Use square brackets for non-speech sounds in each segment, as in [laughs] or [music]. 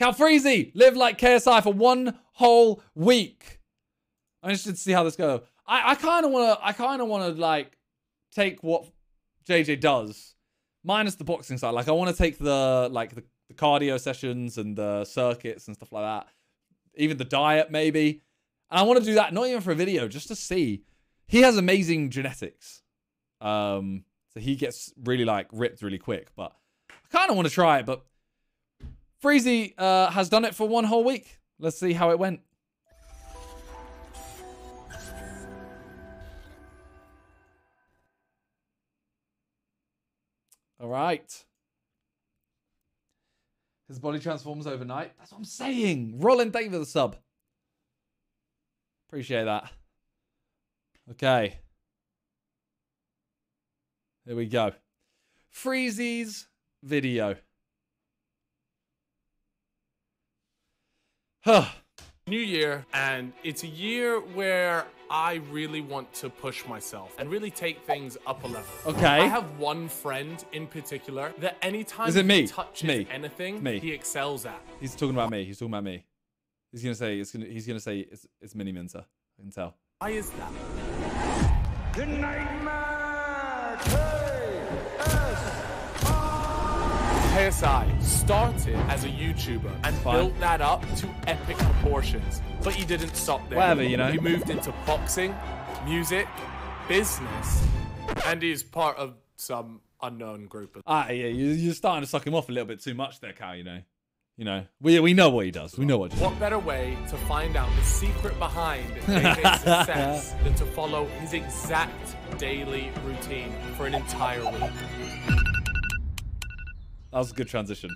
Calfreezy, live like KSI for one whole week. I'm interested to see how this goes. I, I kind of want to, I kind of want to like take what JJ does, minus the boxing side. Like I want to take the like the, the cardio sessions and the circuits and stuff like that. Even the diet maybe. And I want to do that not even for a video, just to see. He has amazing genetics. Um, so he gets really like ripped really quick. But I kind of want to try it. But Freezy uh, has done it for one whole week. Let's see how it went. All right. His body transforms overnight. That's what I'm saying. Roland, thank you for the sub. Appreciate that. Okay. Here we go. Freezy's video. New year, and it's a year where I really want to push myself and really take things up a level. Okay. I have one friend in particular that anytime Is it me? he touches Me. anything, Me. he excels at. He's talking about me. He's talking about me. He's gonna say it's gonna he's gonna say it's it's Miniminter. I can tell. Why is that? The Nightmare KSI started as a YouTuber and Fine. built that up to epic proportions. But he didn't stop there. Whatever, you know. He moved into boxing, music, business, and he's part of some unknown group of Ah, yeah, you, you're starting to suck him off a little bit too much there, Cal. You know, you know, we we know what he does. We know what. What better way to find out the secret behind [laughs] JJ's success than to follow his exact daily routine for an entire week? That was a good transition.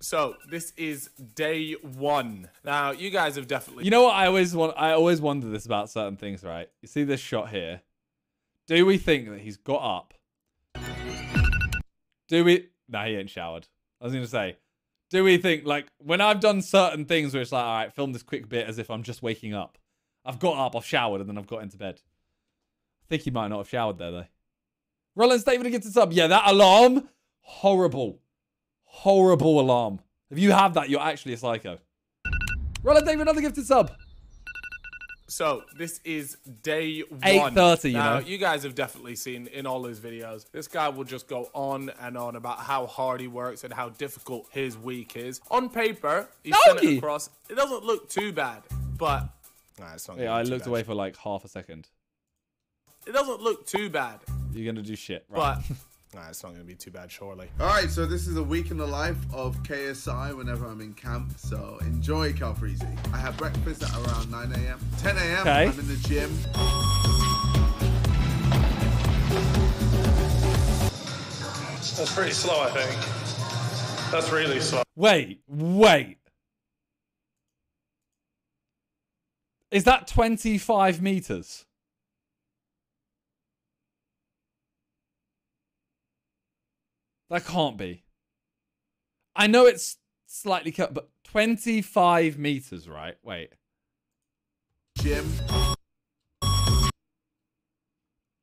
So this is day one. Now you guys have definitely You know what I always want? I always wonder this about certain things, right? You see this shot here. Do we think that he's got up? Do we? Nah, he ain't showered. I was gonna say, do we think like when I've done certain things where it's like, all right, film this quick bit as if I'm just waking up. I've got up, I've showered, and then I've got into bed. I think he might not have showered there though. Rollins David against the sub. Yeah, that alarm, horrible, horrible alarm. If you have that, you're actually a psycho. Rollins David, another gifted sub. So this is day one. 8:30, you now, know. you guys have definitely seen in all his videos. This guy will just go on and on about how hard he works and how difficult his week is. On paper, he sent it across. It doesn't look too bad, but nah, it's not. Yeah, I looked bad. away for like half a second. It doesn't look too bad, You're gonna do shit, right? but [laughs] nah, it's not gonna be too bad, surely. All right, so this is a week in the life of KSI whenever I'm in camp. So enjoy Calfreezy. I have breakfast at around 9 a.m. 10 a.m. Okay. I'm in the gym. That's pretty slow, I think. That's really slow. Wait, wait. Is that 25 meters? That can't be. I know it's slightly cut, but 25 meters, right? Wait. Gym.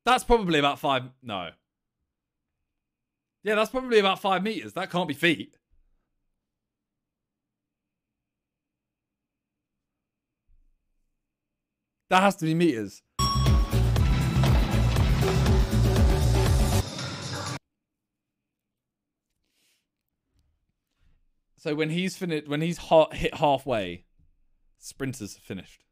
That's probably about five. No. Yeah, that's probably about five meters. That can't be feet. That has to be meters. So when he's finished, when he's ha- hit halfway, sprinters are finished.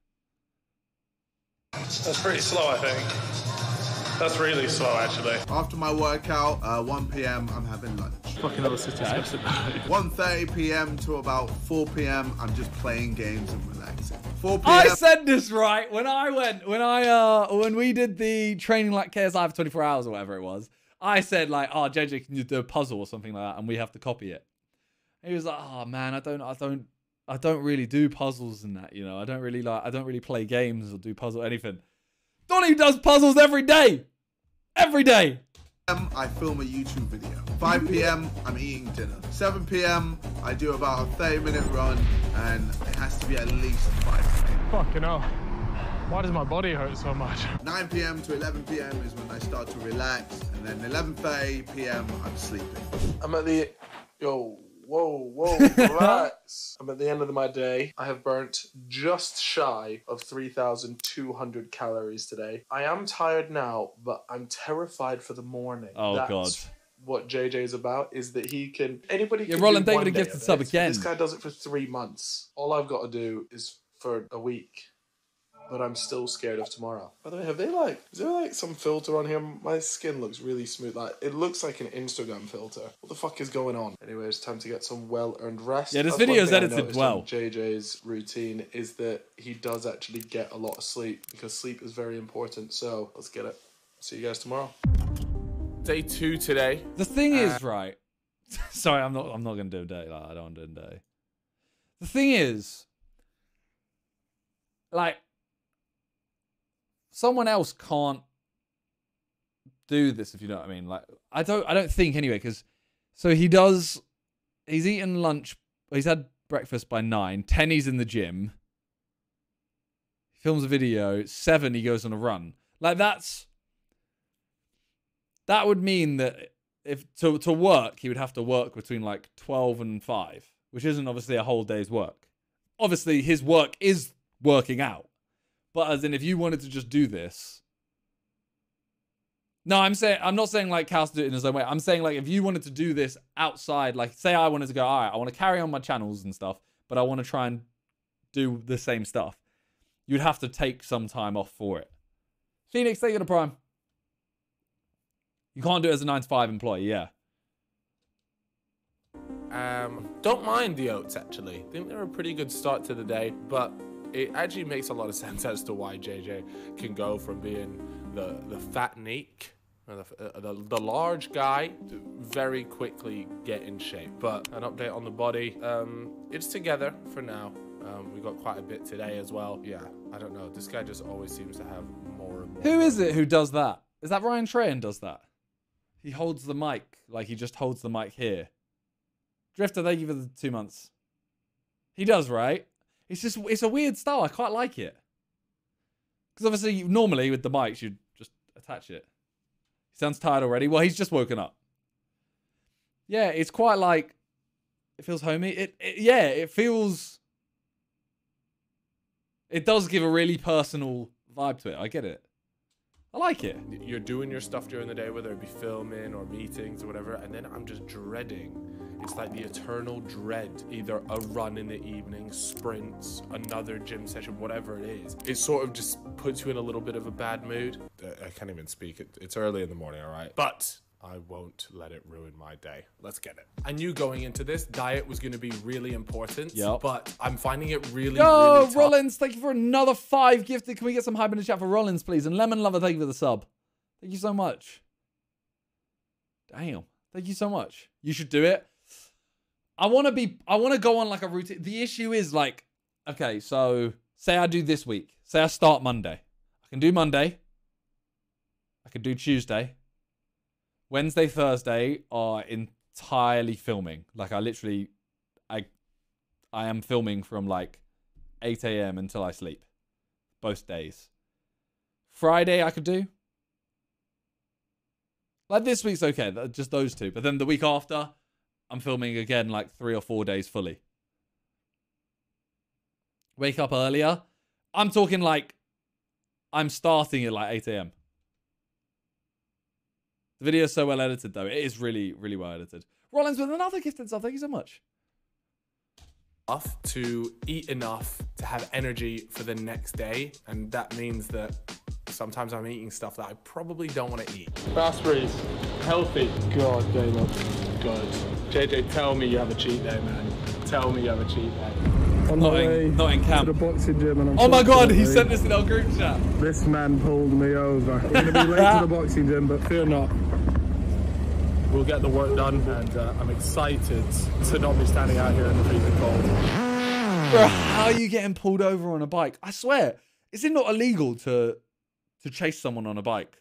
That's pretty slow, I think. That's really slow, actually. After my workout, uh, 1 p.m. I'm having lunch. Fucking other sisters. 1:30 p.m. to about 4 p.m. I'm just playing games and relaxing. 4 p.m. I said this right when I went when I uh when we did the training like KSI for 24 hours or whatever it was. I said like, "Oh, JJ, can you do a puzzle or something like that?" And we have to copy it. He was like, "Oh man, I don't, I don't, I don't really do puzzles and that. You know, I don't really like, I don't really play games or do puzzle anything." Donnie does puzzles every day, every day. I film a YouTube video. 5 p.m. I'm eating dinner. 7 p.m. I do about a 30 minute run and it has to be at least 5 p.m. Fucking hell. Why does my body hurt so much? 9 p.m. to 11 p.m. is when I start to relax and then 11:30 p.m. I'm sleeping. I'm at the. Yo, whoa, whoa, [laughs] relax. I'm at the end of my day. I have burnt just shy of 3,200 calories today. I am tired now, but I'm terrified for the morning. Oh, That's God. What JJ's about is that he can anybody Yeah, can Roland David gets the sub again. This guy does it for three months. All I've got to do is for a week but I'm still scared of tomorrow. By the way, have they like, is there like some filter on here? My skin looks really smooth. Like, it looks like an Instagram filter. What the fuck is going on? Anyway, it's time to get some well earned rest. Yeah, this That's one video's thing edited well. JJ's routine is that he does actually get a lot of sleep because sleep is very important. So let's get it. See you guys tomorrow. Day two today. The thing is, uh, right? [laughs] Sorry, I'm not. I'm not gonna do a day. Like, I don't want to do a day. The thing is, like, someone else can't do this. If you know what I mean. Like, I don't. I don't think anyway. Because so he does. He's eaten lunch. He's had breakfast by nine. Ten, he's in the gym. Films a video. Seven, he goes on a run. Like that's that would mean that if to to work he would have to work between like 12 and 5 which isn't obviously a whole day's work obviously his work is working out but as in if you wanted to just do this no i'm saying i'm not saying like Cal to do it in his own way i'm saying like if you wanted to do this outside like say i wanted to go all right i want to carry on my channels and stuff but i want to try and do the same stuff you'd have to take some time off for it phoenix take it to prime you can't do it as a nine to five employee, yeah. Um, don't mind the oats actually. I think they're a pretty good start to the day, but it actually makes a lot of [laughs] sense as to why JJ can go from being the the fat neek, the, uh, the the large guy, to very quickly get in shape. But an update on the body, um, it's together for now. Um, we got quite a bit today as well. Yeah, I don't know. This guy just always seems to have more and more. Who is it who does that? Is that Ryan Trahan does that? He holds the mic, like he just holds the mic here. Drifter, thank you for the two months. He does, right? It's just, it's a weird style. I quite like it. Because obviously, normally with the mics, you'd just attach it. He sounds tired already. Well, he's just woken up. Yeah, it's quite like, it feels homey. It, it yeah, it feels, it does give a really personal vibe to it. I get it. I like it. you're doing your stuff during the day, whether it be filming or meetings or whatever, and then I'm just dreading. It's like the eternal dread. Either a run in the evening, sprints, another gym session, whatever it is. It sort of just puts you in a little bit of a bad mood. I can't even speak. It's early in the morning, all right? But I won't let it ruin my day. Let's get it. I knew going into this, diet was going to be really important. Yup. But I'm finding it really, Yo, really. Rollins, thank you for another five gifted. Can we get some hype in the chat for Rollins, please? And Lemon Lover, thank you for the sub. Thank you so much. Damn. Thank you so much. You should do it. I want to be, I want to go on like a routine. The issue is like, okay, so say I do this week. Say I start Monday. I can do Monday. I can do Tuesday. Wednesday, Thursday are entirely filming. Like I literally, I, I am filming from like 8 a.m. until I sleep, both days. Friday I could do. Like this week's okay, just those two. But then the week after, I'm filming again like three or four days fully. Wake up earlier. I'm talking like I'm starting at like 8 a.m. The video is so well edited though. It is really, really well edited. Rollins with another gifted sub. Thank you so much. enough to eat enough to have energy for the next day. And that means that sometimes I'm eating stuff that I probably don't want to eat. Raspberries, healthy. God, they look good. JJ, tell me you have a cheat day, man. Tell me you have a cheat day. On Not the in- way not in to the boxing gym and Oh my god, he sent this in our group chat. This man pulled me over. We're gonna be late to the [laughs] boxing gym, but fear not. We'll get the work done, and uh, I'm excited to not be standing out here in the freezing cold. Bro, how are you getting pulled over on a bike? I swear, is it not illegal to to chase someone on a bike?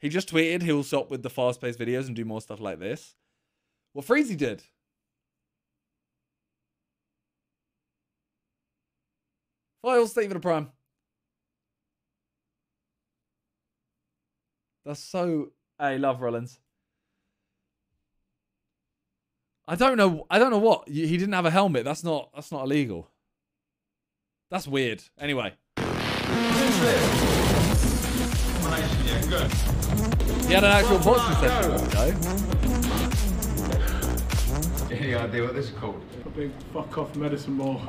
He just tweeted he'll stop with the fast-paced videos and do more stuff like this. What Freezy did. File state for the prime. That's so. Hey, love Rollins. I don't know. I don't know what he he didn't have a helmet. That's not. That's not illegal. That's weird. Anyway, he had an actual boxing session. Though. Any idea what this is called? A big fuck off medicine ball.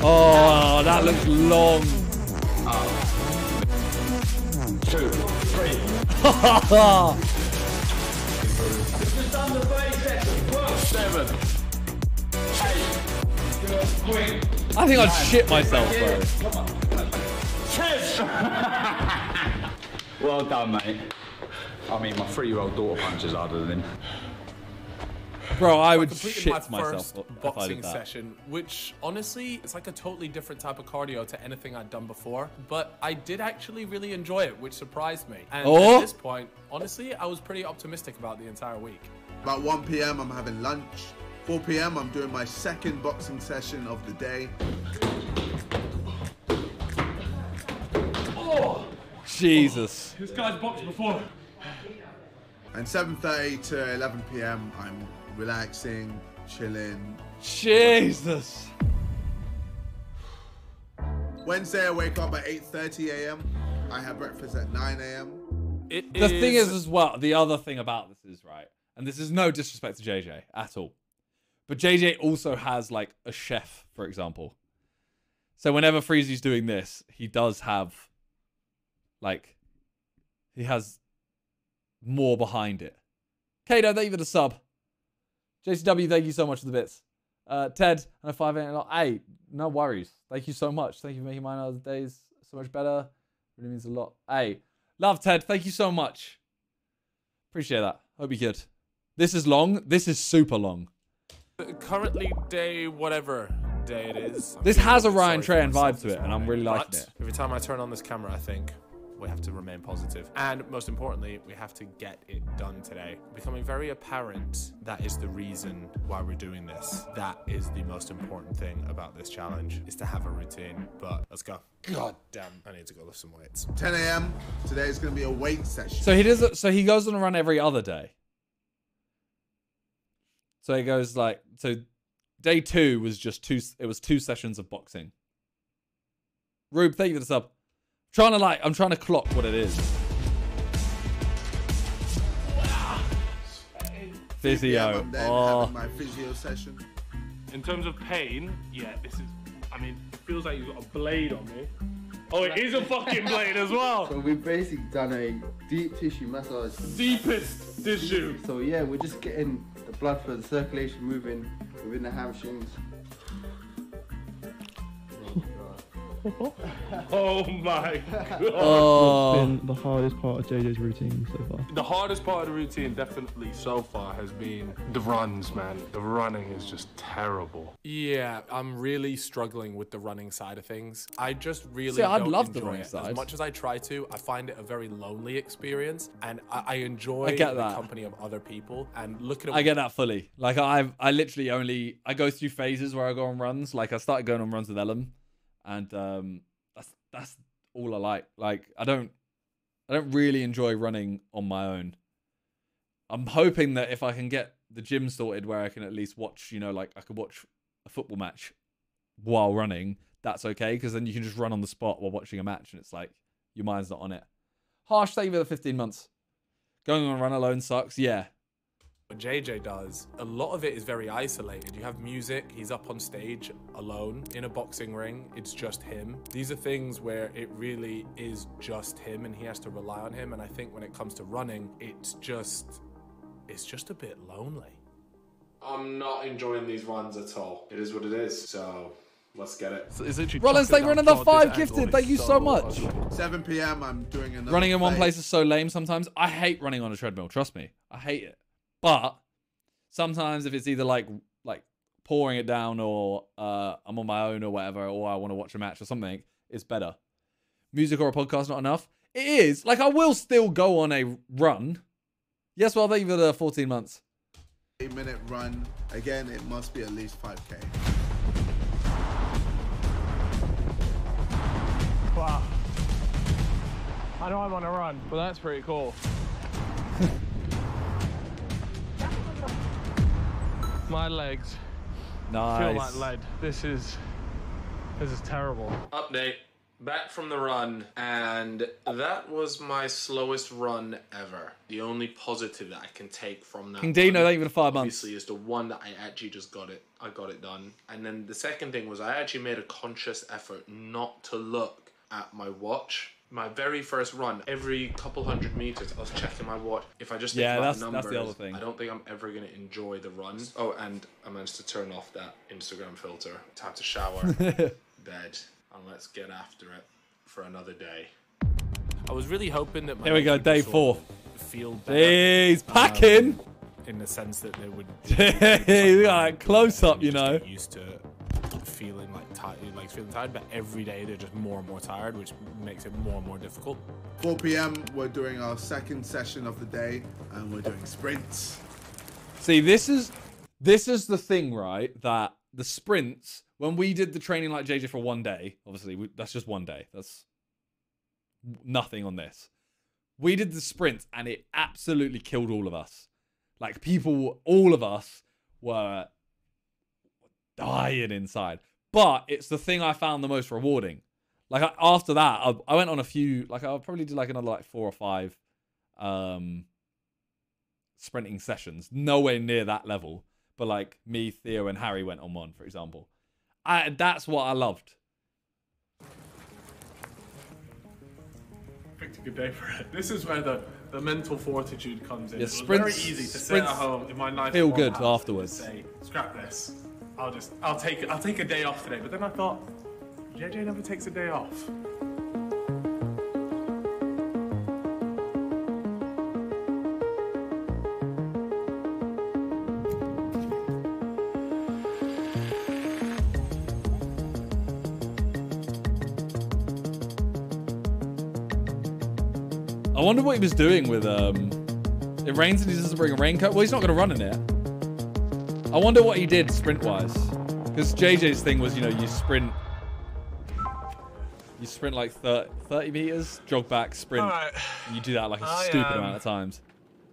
Oh, that looks long. Two, [laughs] three. I think I'd shit myself, bro. Well done, mate. I mean, my three-year-old daughter punches harder than him. Bro, I would completed shit my myself first if I boxing did that. session, which honestly, it's like a totally different type of cardio to anything I'd done before. But I did actually really enjoy it, which surprised me. And Oh. at this point, honestly, I was pretty optimistic about the entire week. About 1 p.m. I'm having lunch. 4 p.m. I'm doing my second boxing session of the day. Oh, Jesus. This guy's boxed before. And 7:30 to 11 p.m. I'm relaxing, chilling. Jesus. Wednesday I wake up at 8:30 a.m. I have breakfast at 9 a.m. It The thing is, as well, the other thing about this is right, and this is no disrespect to JJ at all, but JJ also has like a chef, for example. So whenever Freezy's doing this, he does have like he has more behind it. Kato, thank you for the sub. JCW, thank you so much for the bits. Uh, Ted, and a five eight. Hey, no worries. Thank you so much. Thank you for making my other days so much better. Really means a lot. Hey, love Ted. Thank you so much. Appreciate that. Hope you're good. This is long. This is super long. currently day whatever day it is. I'm This has a Ryan Trahan vibe to it, and I'm really liking it. Every time I turn on this camera, I think we have to remain positive, and most importantly, we have to get it done today. Becoming very apparent that is the reason why we're doing this. That is the most important thing about this challenge is to have a routine. But let's go. God damn, I need to go lift some weights. 10 a.m. Today is going to be a weight session. So he does. So he goes on a run every other day. So he goes like so. Day two was just two. It was two sessions of boxing. Rube, thank you for the sub. Trying to like, I'm trying to clock what it is. Physio. I'm then Oh, having my physio session. In terms of pain, yeah, this is. I mean, it feels like you've got a blade on me. Oh, it is a fucking blade as well. So we've basically done a deep tissue massage. Deepest tissue. So yeah, we're just getting the blood for the circulation moving within the hamstrings. [laughs] Oh my god. oh. been the hardest part of JJ's routine so far? The hardest part of the routine, definitely so far, has been the runs, man. The running is just terrible. Yeah, I'm really struggling with the running side of things. I just really See, I'd don't love the enjoy running it. side. As much as I try to, I find it a very lonely experience, and I, I enjoy I get the that. company of other people and looking at. I get that fully. Like I've, I literally only I go through phases where I go on runs. Like I started going on runs with Ellen, and um, that's that's all I like. Like I don't, I don't really enjoy running on my own. I'm hoping that if I can get the gym sorted where I can at least watch, you know, like I could watch a football match while running, that's okay because then you can just run on the spot while watching a match, and it's like your mind's not on it. Harsh, thank you for the 15 months. Going on a run alone sucks. Yeah, what JJ does, a lot of it is very isolated. You have music, he's up on stage alone in a boxing ring, it's just him. These are things where it really is just him and he has to rely on him. And I think when it comes to running, it's just, it's just a bit lonely. I'm not enjoying these runs at all. It is what it is. So let's get it. Rollins, thank you for another five gifted. Thank you so much. 7 p.m. I'm doing another. Running in one play. place is so lame sometimes. I hate running on a treadmill. Trust me, I hate it. But sometimes if it's either like like pouring it down or uh, I'm on my own or whatever, or I want to watch a match or something, it's better. Music or a podcast not enough. It is like I will still go on a run. Yes, well, thank you for the 14 months. Eight minute run. Again, it must be at least 5k. Wow. I know I'm on a run, but that's pretty cool. [laughs] My legs feel like lead. This is this is terrible. Update. Back from the run, and that was my slowest run ever. The only positive that I can take from that King Dino, run, thank you for the five months. obviously, is the one that I actually just got it. I got it done. And then the second thing was I actually made a conscious effort not to look at my watch. My very first run, every couple hundred meters, I was checking my watch. If I just think Yeah, about that's- numbers, that's the other thing. I don't think I'm ever going to enjoy the run. Oh, and I managed to turn off that Instagram filter. Time to shower, [laughs] bed, and let's get after it for another day. I was really hoping that my Here we go, day four. Feel better. He's packing. um, in the sense that they would. Hey, like close up, you know. get used to feeling like tired, like feeling tired, but every day they're just more and more tired, which makes it more and more difficult. 4 p.m. We're doing our second session of the day, and we're doing sprints. See, this is this is the thing, right? That the sprints when we did the training like JJ for one day, obviously we, that's just one day. That's nothing on this. We did the sprints and it absolutely killed all of us. Like people, all of us were dying inside. But it's the thing I found the most rewarding. Like I, after that, I, I went on a few. Like I'll probably do like another like four or five um sprinting sessions. Nowhere near that level. But like me, Theo, and Harry went on one, for example. I that's what I loved. Picked a good day for it. This is where the, the mental fortitude comes in. Yeah, was very sprints- easy to sit at sprints home in my nice feel good house afterwards. Say, scrap this. I'll just I'll take I'll take a day off today. But then I thought, JJ never takes a day off. I wonder what he was doing with um. It rains and he doesn't bring a raincoat. Well, he's not going to run in it. I wonder what he did sprint wise, because JJ's thing was, you know, you sprint, you sprint like 30, 30 meters, jog back, sprint. You do that like a I stupid amount of times.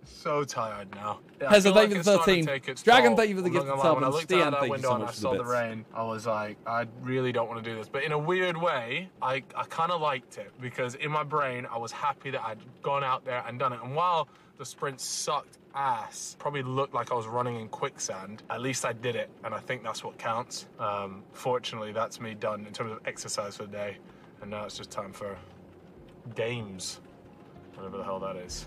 So tired now. Hezza, I feel thank you for 13. Dragon, thank you for the gift of gonna lie, When I and looked Stian, thank you window so and I saw the the rain, I was like, I really don't want to do this. But in a weird way, I, I kind of liked it because in my brain, I was happy that I'd gone out there and done it. And while the sprint sucked ass, probably looked like I was running in quicksand, at least I did it. And I think that's what counts. Um, fortunately, that's me done in terms of exercise for the day. And now it's just time for games, whatever the hell that is.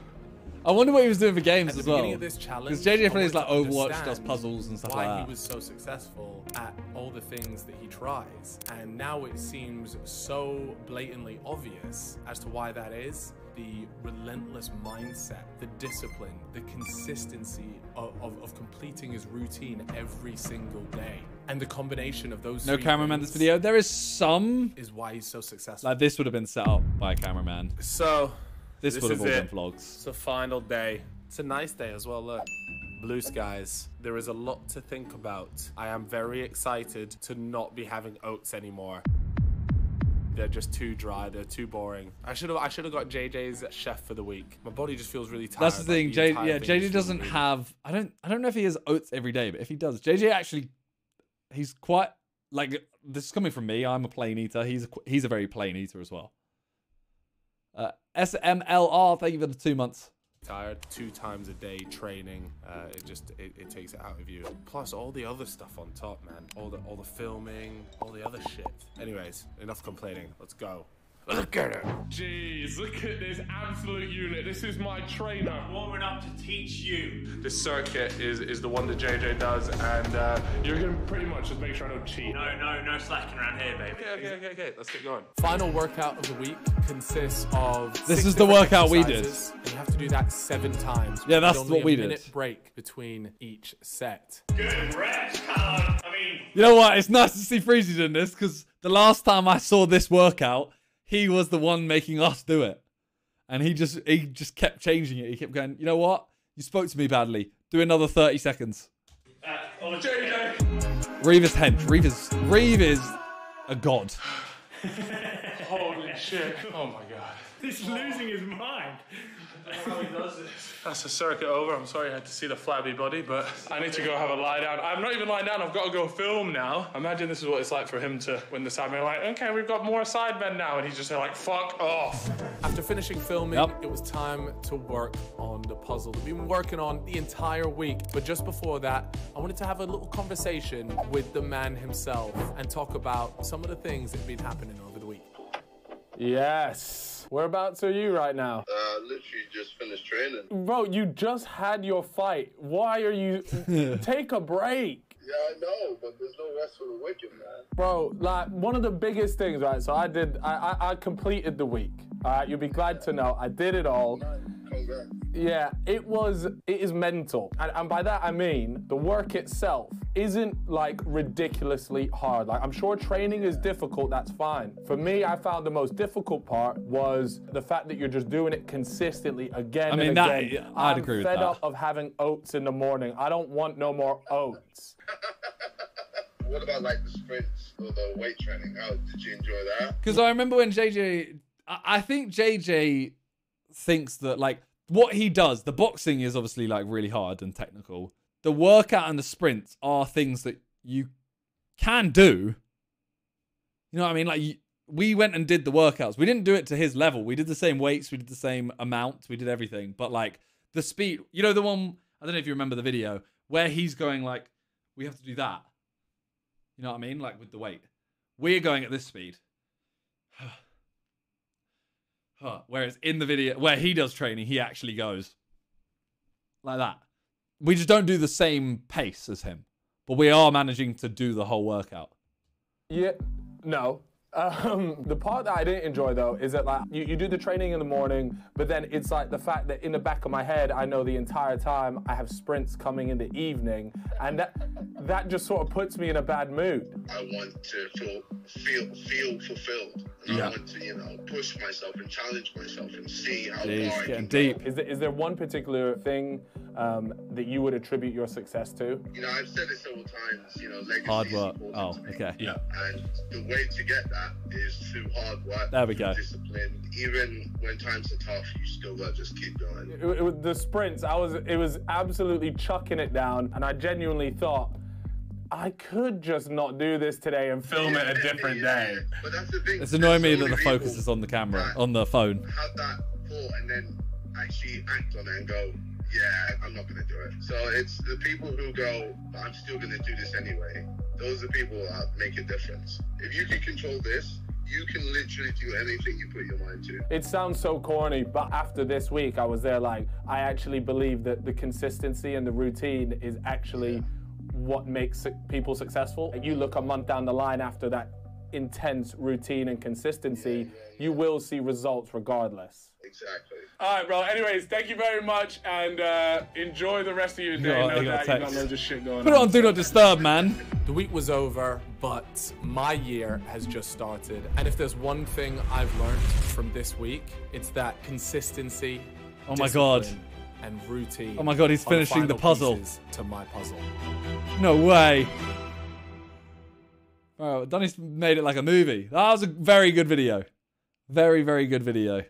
I wonder what he was doing for games At the as well. this challenge, Because JJ I plays like Overwatch, does puzzles and stuff why like that. he was so successful at all the things that he tries, and now it seems so blatantly obvious as to why that is. The relentless mindset, the discipline, the consistency of, of, of completing his routine every single day, and the combination of those. No cameraman this video. There is some. Is why he's so successful. Like this would have been set up by a cameraman. So This, would have all it. been vlogs. It's a final day. It's a nice day as well. Look, blue skies. There is a lot to think about. I am very excited to not be having oats anymore. They're just too dry. They're too boring. I should have. I should have got JJ's chef for the week. My body just feels really tired. That's the like, thing. J, yeah, thing JJ doesn't really- have. I don't. I don't know if he has oats every day, but if he does, JJ actually, he's quite like. This is coming from me. I'm a plain eater. He's a, he's a very plain eater as well. Uh, SMLR, thank you for the two months. Tired two times a day training uh, it just it, it takes it out of you. Plus all the other stuff on top man. All the all the filming all the other shit. Anyways enough complaining. Let's go look at it Jeez, look at this absolute unit. This is my trainer. Warming up to teach you. This circuit is, is the one that JJ does, and uh, you're going to pretty much just make sure I don't cheat. No, no, no slacking around here, baby. okay okay okay okay let's get going final workout of the week consists of This is the workout we did. and you have to do that seven times Yeah, that's only what a we did. minute break between each set Good reps, Colin. I mean, You know what? It's nice to see Freezy doing this because the last time I saw this workout, he was the one making us do it, and he just he just kept changing it. He kept going. You know what? You spoke to me badly. Do another thirty seconds. uh, on a JJ. Reeve is hench. Reeve is Reeve is a god. [laughs] Holy shit. Oh my god. He's losing his mind. How he does this. That's the circuit over. I'm sorry I had to see the flabby body, but I need to go have a lie down. I'm not even lying down. I've got to go film now. Imagine this is what it's like for him to win the Sidemen. Like, okay, we've got more Sidemen now, and he's just like, fuck off. After finishing filming, Yep. it was time to work on the puzzle that we've been working on the entire week. But just before that, I wanted to have a little conversation with the man himself and talk about some of the things that have been happening over the week. Yes. Whereabouts are you right now? Uh, literally just finished training. Bro, you just had your fight. Why are you. [laughs] Take a break. Yeah, I know, but there's no rest for the wicked, man. Bro, like one of the biggest things, right? So I did, I, I, I completed the week. All right, you'll be glad to know I did it all. Yeah, it was, it is mental. And, and by that I mean the work itself isn't like ridiculously hard. Like, I'm sure training is difficult, that's fine. For me, I found the most difficult part was the fact that you're just doing it consistently again I mean, and that- again. yeah, I'd I'm agree with fed that. up of having oats in the morning. I don't want no more oats. [laughs] What about like the sprints or the weight training? How did you enjoy that? Because I remember when JJ, I think JJ thinks that like what he does, the boxing is obviously like really hard and technical. The workout and the sprints are things that you can do. You know what I mean? Like we went and did the workouts. We didn't do it to his level. We did the same weights. We did the same amounts. We did everything. But like the speed, you know, the one I don't know if you remember the video where he's going like, we have to do that. You know what I mean? Like with the weight. We're going at this speed. [sighs] Huh. Whereas in the video where he does training, he actually goes like that. We just don't do the same pace as him, but we are managing to do the whole workout. Yeah, no. Um, the part that I didn't enjoy though is that like you, you do the training in the morning, but then it's like the fact that in the back of my head I know the entire time I have sprints coming in the evening, and that that just sort of puts me in a bad mood. I want to feel feel feel fulfilled. And Yeah. I want to, you know, push myself and challenge myself and see how Jeez, far I can deep. Is there, is there one particular thing um, that you would attribute your success to? You know, I've said it several times, you know, legacy Hard work. important Oh, to me. okay. Yeah. And the way to get that is through hard work, There we through go. discipline. Even when times are tough, you still gotta just keep going. It, it the sprints. I was it was absolutely chucking it down, and I genuinely thought I could just not do this today and film it a different day. But that's the thing. It's annoying me that the focus is on the camera, on the phone. have that thought and then actually act on it and go, yeah, I'm not to do it. So it's the people who go, I'm still going to do this anyway. Those are the people that make a difference. If you can control this, you can literally do anything you put your mind to. It sounds so corny, but after this week, I was there like, I actually believe that the consistency and the routine is actually what makes people successful. You look a month down the line after that intense routine and consistency, you will see results regardless. Exactly. All right, bro. Anyways, thank you very much and uh, enjoy the rest of your day. got- no you got doubt you got loads of shit going Put it on Do Not Disturb, man. The week was over, but my year has just started. And if there's one thing I've learned from this week, it's that consistency. Oh my God. discipline, And routine. Oh my God, he's are the finishing the puzzle. To my puzzle. No way. Bro, Donny's made it like a movie. That was a very good video. Very, very good video.